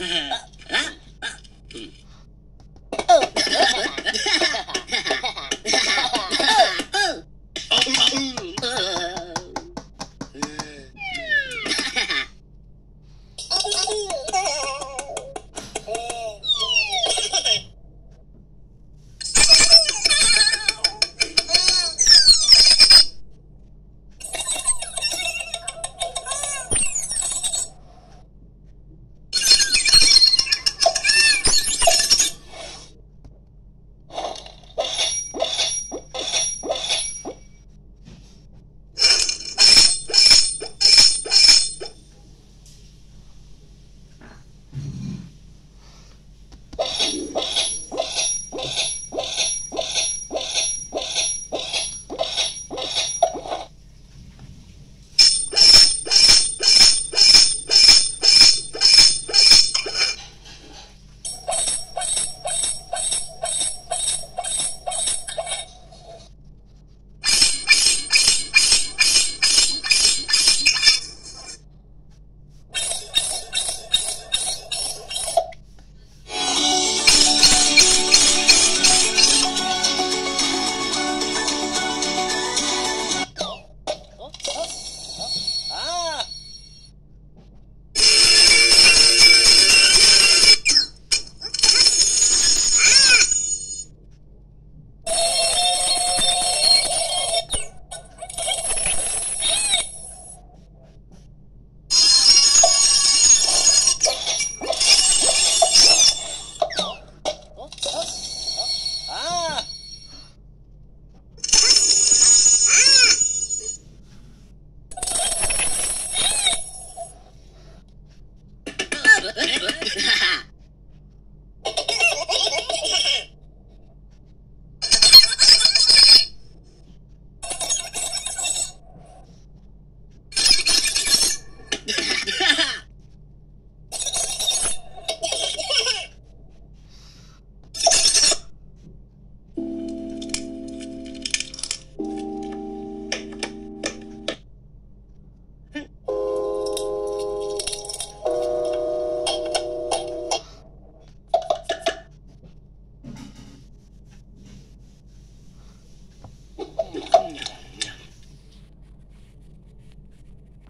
Mm-hmm. Mm-hmm.